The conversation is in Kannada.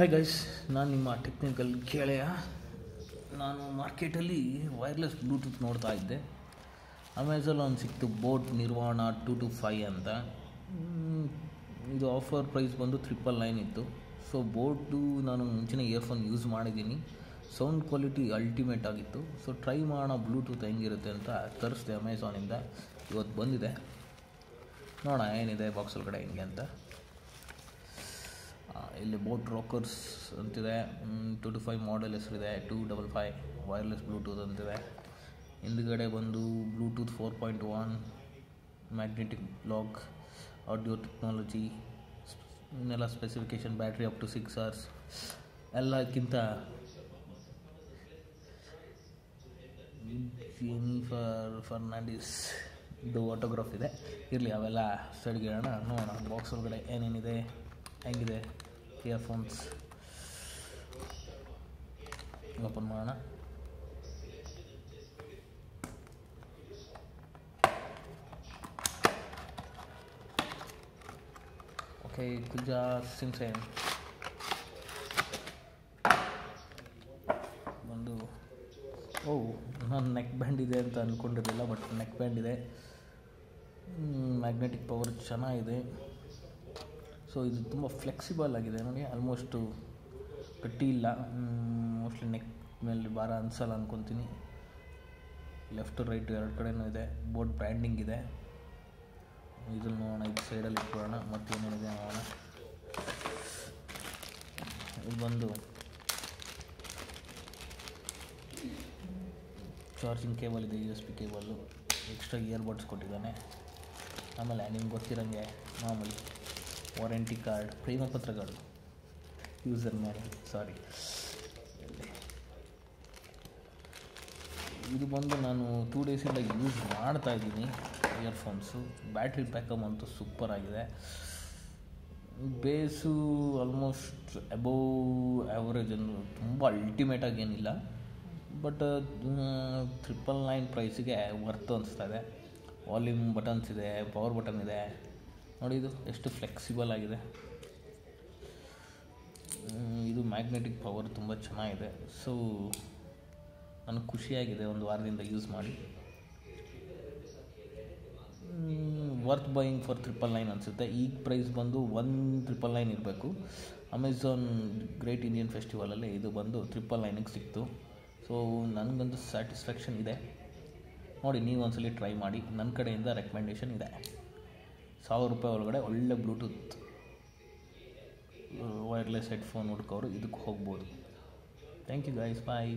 ಹಾಯ್ ಗೈಸ್ ನಾನು ನಿಮ್ಮ ಟೆಕ್ನಿಕಲ್ ಕೇಳೆಯ. ನಾನು ಮಾರ್ಕೆಟಲ್ಲಿ ವೈರ್ಲೆಸ್ ಬ್ಲೂಟೂತ್ ನೋಡ್ತಾ ಇದ್ದೆ. ಅಮೆಝಾನ್ ಒಂದು ಸಿಕ್ತು boat Nirvana two two five ಅಂತ. ಇದು ಆಫರ್ ಪ್ರೈಸ್ ಬಂದು ತ್ರಿಪಲ್ ನೈನ್ ಇತ್ತು. ಸೊ ಬೋಟು ನಾನು ಮುಂಚಿನ ಇಯರ್ಫೋನ್ ಯೂಸ್ ಮಾಡಿದ್ದೀನಿ. ಸೌಂಡ್ ಕ್ವಾಲಿಟಿ ಅಲ್ಟಿಮೇಟ್ ಆಗಿತ್ತು. ಸೊ ಟ್ರೈ ಮಾಡೋಣ ಬ್ಲೂಟೂತ್ ಹೆಂಗಿರುತ್ತೆ ಅಂತ ತರಿಸಿದೆ ಅಮೆಝಾನಿಂದ ಇವತ್ತು ಬಂದಿದೆ. ನೋಡೋಣ ಏನಿದೆ ಬಾಕ್ಸ್ ಒಳಗಡೆ ಹೆಂಗೆ ಅಂತ. ಇಲ್ಲಿ ಬೋಟ್ ರಾಕರ್ಸ್ ಅಂತಿದೆ. ಟು ಟು ಫೈವ್ ಮಾಡೆಲ್ ಹೆಸರಿದೆ. Two double five wireless Bluetooth ಅಂತಿದೆ. ಹಿಂದುಗಡೆ ಬಂದು Bluetooth four point one magnetic block audio technology ಇನ್ನೆಲ್ಲ specification battery up to six hours ಎಲ್ಲಕ್ಕಿಂತ ಜೆನಿಫರ್ ಫರ್ನಾಂಡಿಸ್ ಇದು ಆಟೋಗ್ರಾಫ್ ಇದೆ. ಇರಲಿ, ಅವೆಲ್ಲ ಸೈಡ್ಗೆ ಹೇಳೋಣ ನೋಡೋಣ ಬಾಕ್ಸ್ ಒಳಗಡೆ ಏನೇನಿದೆ. ಹೆಂಗಿದೆ? ಇಯರ್ಫೋನ್ಸ್ ಓಪನ್ ಮಾಡೋಣ. ಓಕೆ ಗುಜ ಸಿಮ್ ಸೈನ್ ಒಂದು ಓ ನಾನು ನೆಕ್ ಬ್ಯಾಂಡ್ ಇದೆ ಅಂತ ಅಂದ್ಕೊಂಡಿರಲಿಲ್ಲ ಬಟ್ ನೆಕ್ ಬ್ಯಾಂಡ್ ಇದೆ. ಮ್ಯಾಗ್ನೆಟಿಕ್ ಪವರ್ ಚೆನ್ನಾಗಿದೆ. ಸೊ ಇದು ತುಂಬ ಫ್ಲೆಕ್ಸಿಬಲ್ ಆಗಿದೆ. ನನಗೆ ಆಲ್ಮೋಸ್ಟು ಗಟ್ಟಿ ಇಲ್ಲ. ಮೋಸ್ಟ್ಲಿ ನೆಕ್ ಮೇಲೆ ಭಾರ ಅನ್ಸಲ್ಲ ಅಂದ್ಕೊತೀನಿ ಲೆಫ್ಟು ರೈಟ್ ಎರಡು ಕಡೆನೂ ಇದೆ. ಬೋಟ್ ಬ್ರ್ಯಾಂಡಿಂಗ್ ಇದೆ. ಇದ್ರಲ್ಲಿ ನೋಡೋಣ, ಇದು ಸೈಡಲ್ಲಿ ಇಟ್ಕೊಳ್ಳೋಣ. ಮತ್ತೇನೇನಿದೆ ನೋಡೋಣ. ಇದು ಬಂದು ಚಾರ್ಜಿಂಗ್ ಕೇಬಲ್ ಇದೆ U S B cable extra earbuds ಕೊಟ್ಟಿದ್ದಾನೆ. ಆಮೇಲೆ ನಿಮ್ಗೆ ಗೊತ್ತಿರೋಂಗೆ ಮಾಮೂಲಿ ವಾರಂಟಿ ಕಾರ್ಡ್, ಪ್ರೇಮ ಪತ್ರಗಳು ಯೂಸರ್ ಮೇಲೆ ಸಾರಿ ಇದು ಬಂದು ನಾನು ಟೂ ಡೇಸಿಂದ ಯೂಸ್ ಮಾಡ್ತಾ ಇದ್ದೀನಿ ಇಯರ್ಫೋನ್ಸು ಬ್ಯಾಟ್ರಿ ಬ್ಯಾಕಪ್ ಅಂತೂ ಸೂಪರ್ ಆಗಿದೆ. ಬೇಸು ಆಲ್ಮೋಸ್ಟ್ ಅಬೋವ್ ಆ್ಯಾವ್ರೇಜ್ ಅನ್ನು ತುಂಬ ಅಲ್ಟಿಮೇಟಾಗಿ ಏನಿಲ್ಲ. ಬಟ್ ತ್ರಿಪಲ್ ನೈನ್ ಪ್ರೈಸಿಗೆ ವರ್ತ್ ಅನಿಸ್ತಾ ಇದೆ. ವಾಲ್ಯೂಮ್ ಬಟನ್ಸ್ ಇದೆ ಪವರ್ ಬಟನ್ ಇದೆ. ನೋಡಿ ಇದು ಎಷ್ಟು ಫ್ಲೆಕ್ಸಿಬಲ್ ಆಗಿದೆ. ಇದು ಮ್ಯಾಗ್ನೆಟಿಕ್ ಪವರ್ ತುಂಬ ಚೆನ್ನಾಗಿದೆ. ಸೊ ನನಗೆ ಖುಷಿಯಾಗಿದೆ ಒಂದು ವಾರದಿಂದ ಯೂಸ್ ಮಾಡಿ. Worth buying for triple nine ಅನಿಸುತ್ತೆ. ಈಗ ಪ್ರೈಸ್ ಬಂದು ಒನ್ ಟ್ರಿಪಲ್ ನೈನ್ ಇರಬೇಕು. ಅಮೆಝಾನ್ ಗ್ರೇಟ್ ಇಂಡಿಯನ್ ಫೆಸ್ಟಿವಲಲ್ಲಿ ಇದು ಬಂದು ತ್ರಿಪಲ್ ನೈನಿಗೆ ಸಿಕ್ತು. ಸೊ ನನಗಂತೂ ಸ್ಯಾಟಿಸ್ಫ್ಯಾಕ್ಷನ್ ಇದೆ. ನೋಡಿ ನೀವು ಒಂದ್ಸಲಿ ಟ್ರೈ ಮಾಡಿ. ನನ್ನ ಕಡೆಯಿಂದ ರೆಕಮೆಂಡೇಶನ್ ಇದೆ. ಸಾವಿರ ರೂಪಾಯಿ ಒಳಗಡೆ ಒಳ್ಳೆ ಬ್ಲೂಟೂತ್ ವೈರ್ಲೆಸ್ ಹೆಡ್ಫೋನ್ ಹುಡ್ಕೋರು ಇದಕ್ಕೆ ಹೋಗ್ಬೋದು. Thank you guys bye